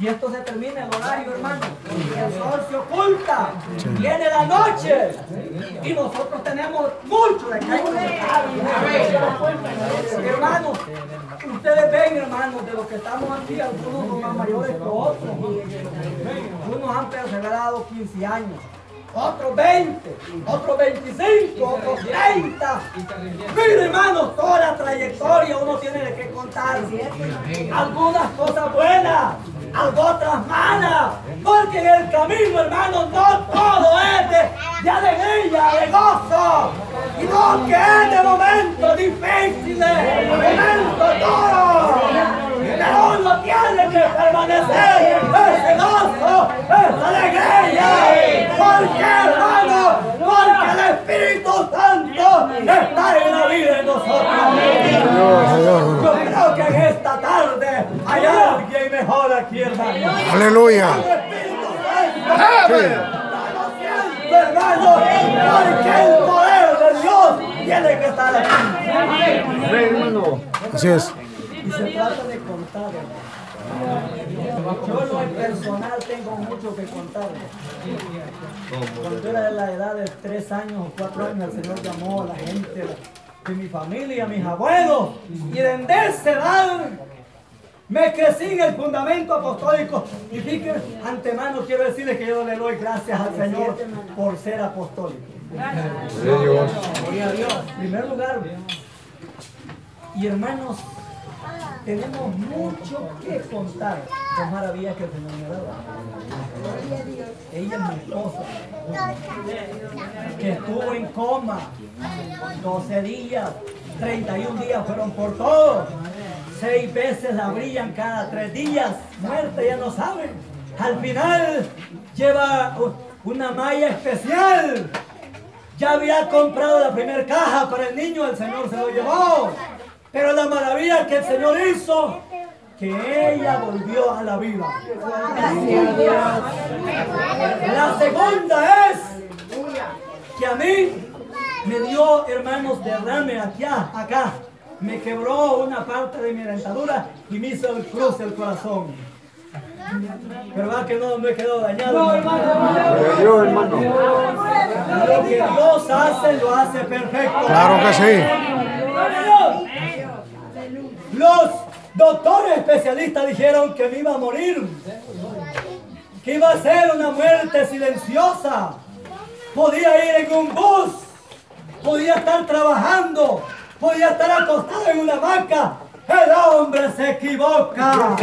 Si esto se termina el horario, hermano, el sol se oculta, viene la noche. Y nosotros tenemos mucho de que Hermanos, ustedes ven, hermanos, de los que estamos aquí, algunos son más mayores que otros. Unos han perseverado 15 años. Otros 20, otros 25, otros 30. Mire hermano, toda la trayectoria uno tiene que contar. Algunas cosas buenas, otras malas. Porque en el camino, hermano, no todo es de, alegría, de gozo. Y no que es de momentos difíciles, momentos duros. Pero uno tiene que permanecer hermano. Así es. Y se trata de contar. Yo no en personal tengo mucho que contar. Cuando era de la edad de tres años o cuatro años, el Señor llamó a la gente de mi familia, a mis abuelos. Y desde esa edad me crecí en el fundamento apostólico. Y fíjense, antemano quiero decirles que yo le doy gracias al Señor por ser apostólico. Gloria a Dios. En primer lugar, y hermanos, tenemos mucho que contar de maravillas que el Señor me ha dado. Ella es mi esposa, que estuvo en coma 12 días, 31 días fueron por todo. Seis veces la brillan cada tres días, muerta, ya no saben. Al final lleva una malla especial. Ya había comprado la primera caja para el niño, el Señor se lo llevó. Pero la maravilla que el Señor hizo, que ella volvió a la vida. La segunda es que a mí me dio, hermanos, derrame aquí, acá. Me quebró una parte de mi dentadura y me hizo el cruz del corazón. Pero va que no me quedó dañado. No, hermano. hermano. Lo que Dios hace, lo hace perfecto. Claro que sí. Los doctores especialistas dijeron que me iba a morir. Que iba a ser una muerte silenciosa. Podía ir en un bus. Podía estar trabajando. Podía estar acostado en una vaca. El hombre se equivoca. Claro.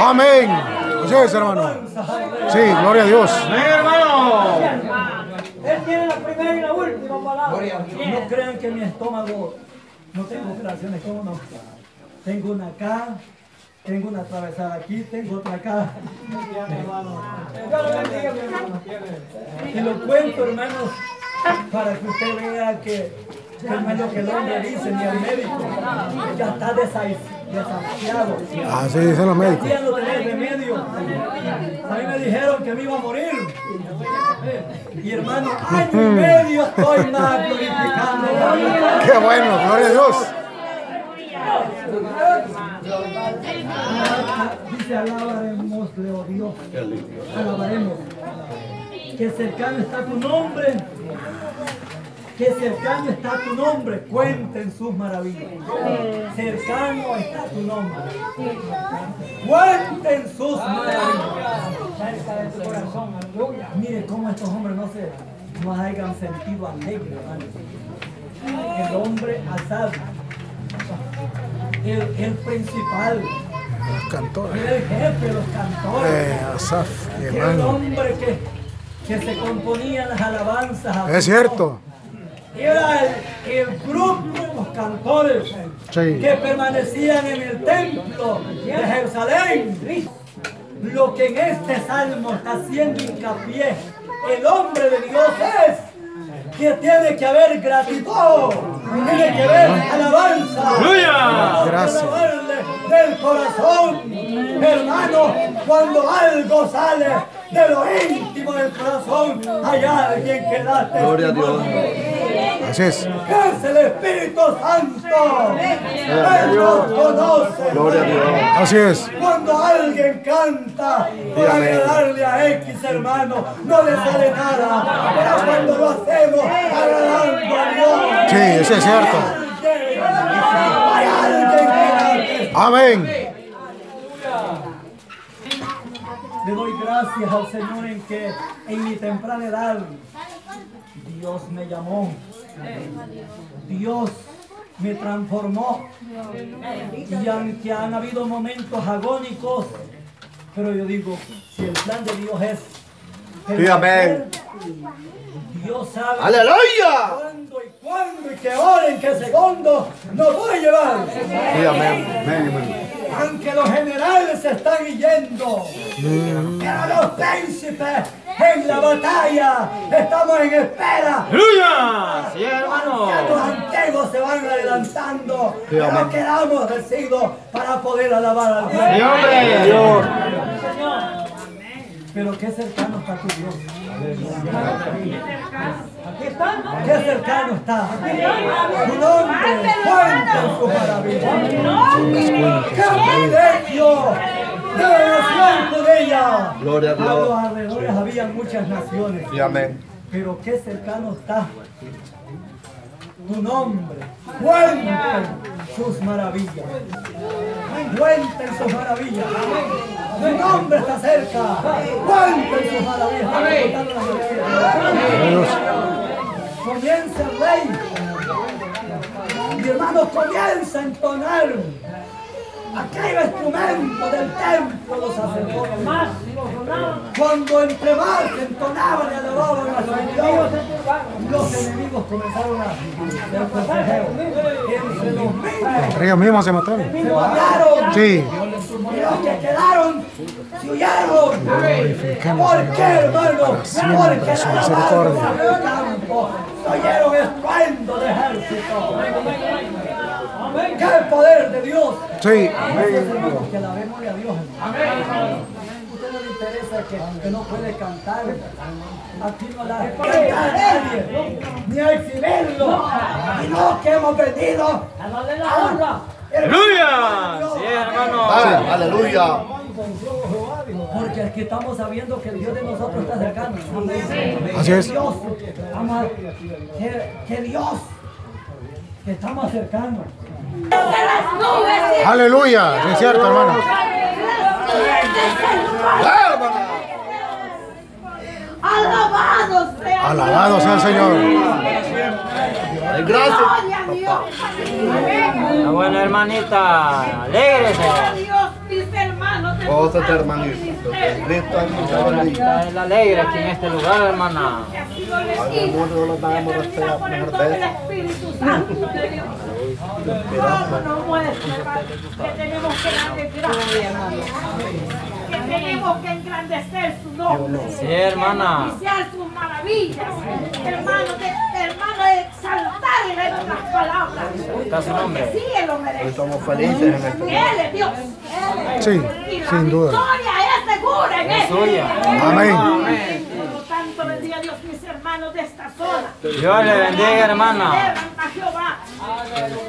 Amén. Así es, hermano. Sí, gloria a Dios. Amén, hermano. Él tiene la primera y la última palabra. No crean que mi estómago no tengo operaciones, ¿cómo no? Tengo una acá, tengo una atravesada aquí, tengo otra acá. Y lo cuento, hermanos, para que usted vea que, hermano, que el hombre dice, ni el médico, ya está desahuciado. Así dicen los médicos. Ya no tener remedio. A mí me dijeron que me iba a morir. Y hermano, año y medio estoy más glorificando. Qué bueno, gloria a Dios. Dice, alabaremos, oh Dios. Alabaremos. Que cercano está tu nombre. Que cercano está tu nombre. Cuenten sus maravillas. Cercano está tu nombre. Cuenten sus maravillas. Mire cómo estos hombres no se no hayan sentido alegre, hermano. El hombre asado, el, el principal, los cantores. el jefe de los cantores, eh, Asaf, el hombre que, que se componía las alabanzas. Es cierto. Era el, el, grupo de los cantores sí. que permanecían en el templo de Jerusalén lo que en este salmo está haciendo hincapié el hombre de Dios es que tiene que haber gratitud, tiene que haber alabanza, Gracias. del corazón, hermano, cuando algo sale de lo íntimo del corazón, hay alguien que da testimonio. Así es. que es el Espíritu Santo. Él nos conoce. Gloria a Dios. Así es. Cuando alguien canta por agradarle a X hermano, no le sale nada. Pero cuando lo hacemos agradando a Dios, Sí, eso es cierto. hay alguien que Amén. Le doy gracias al Señor en que en mi temprana edad Dios me llamó. Dios me transformó. Y aunque han habido momentos agónicos, pero yo digo, si el plan de Dios es Sí, amén. Dios sabe Aleluya. cuándo y cuándo y qué hora, en qué segundo nos puede llevar. Sí, amén. Amén, amén. Aunque los generales se están yendo, pero los príncipes en la batalla estamos en espera. ¡Aleluya! Sí, Los hermano. antiguos se van adelantando, Sí, pero amén. quedamos vestidos para poder alabar al Sí, Rey. hombre. Dios. Pero qué cercano está tu Dios. Qué cercano está. Tu nombre, cuenta en su maravilla. ¡Qué privilegio! ¡De Gloria a A los Dios. alrededores había muchas naciones. Sí, amén. Pero qué cercano está tu nombre. Cuenten sus maravillas. Cuenten sus maravillas. Tu nombre está cerca. Cuenten sus maravillas. Comienza el rey. Mi hermano comienza a entonar aquel instrumento del templo los sacerdotes. Cuando entre más entonaban y alababan a su Dios, los enemigos comenzaron a hacer forcejeo. Entre los mismos Ellos mismos se mataron. se mataron. Sí. Y los que quedaron se huyeron. ¿Por qué, hermano? Porque la alabanza del campo se oyeron estruendo de ejército. ¡Qué poder de Dios! Sí. Hermanos, que alabémosle a Dios. hermano. usted no le interesa que, que no puede cantar. Aquí no la cantar a nadie, ni a exhibirlo, sino que hemos venido a darle la honra. ¡Aleluya! Sí, hermano. Aleluya. Porque aquí estamos sabiendo que el Dios de nosotros está cercano. Así es. Dios, que, que Dios, que estamos cercanos. Aleluya. Sí, es cierto, hermano. Alabado sea Alabado sea el Señor. Gracias. Gloria a Dios. La buena hermanita. Alégrese. Gózate, ministerio. Cristo. Está el alegre aquí en este lugar, hermana. Ha Al mundo lo damos el mejor de Dios. ¿Cómo no muestra, hermano, que tenemos que darle gracias? Que tenemos que engrandecer su nombre. Sí, hermana. Iniciar sus maravillas. Hermano, de, hermano, exaltar en nuestras palabras. Está su nombre. Sí, Él lo merece. Hoy somos felices en este Él es Dios. Sí, la sin duda. victoria es segura en Él. suya. Amén. Por lo tanto, bendiga a Dios, mis hermanos de esta zona. Dios le bendiga, hermana. Celebran a Jehová.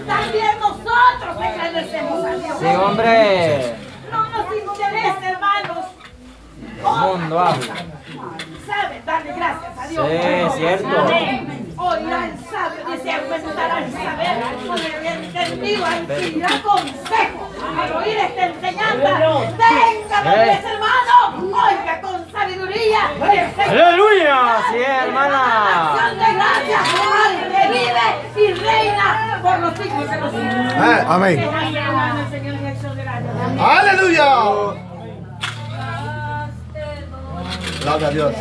También nosotros agradecemos a Dios. Sí, hombre. No nos interesa, hermanos. Mundo habla. ¿Sabe? Darle gracias a Dios. Sí, cierto. Amén. Oirá el sabio, dice, aumentará el saber. El entendido adquirirá consejo. Al oír esta enseñanza, tenga, Eh. mis hermanos, oiga con sabiduría. el ¡Aleluya! Sí, hermana. De gracias y reina por los siglos de los siglos. Ah, Amén. Aleluya. Gloria a Dios.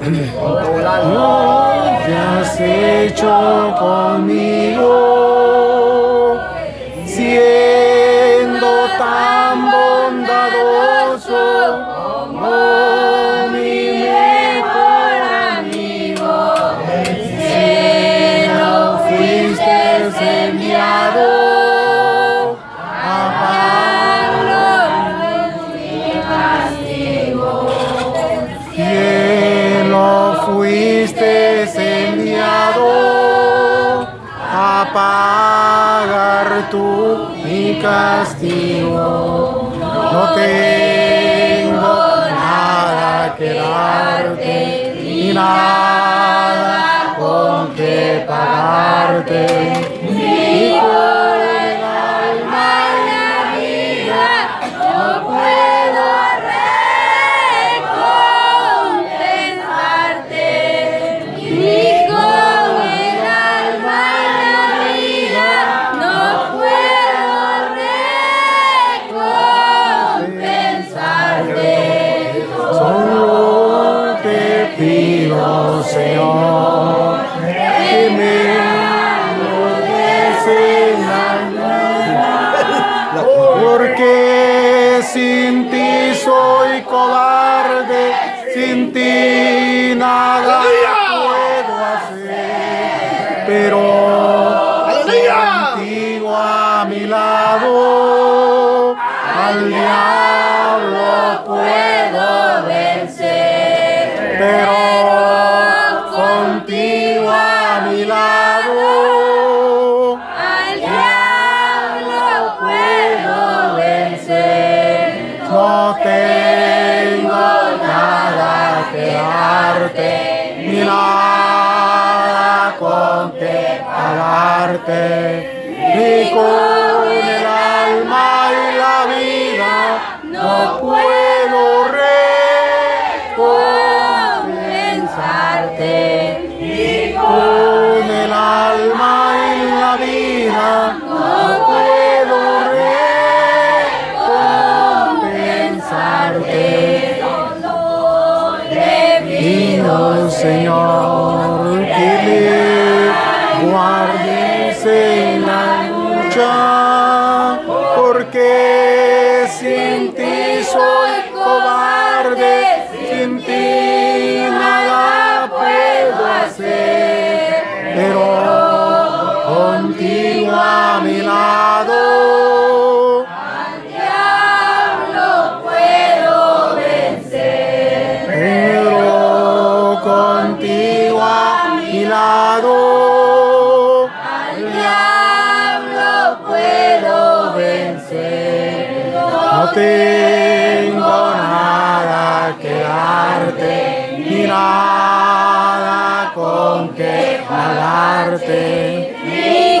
Con todo el alma. ¿Qué has hecho conmigo? Pagar tú mi castigo. No tengo nada que darte, ni nada con que pagarte. Sin ti ni con el alma y la vida no puedo Compensarte recompensarte con el alma y la vida no puedo recompensarte. Te Señor tengo nada que darte ni nada con que pagarte Ni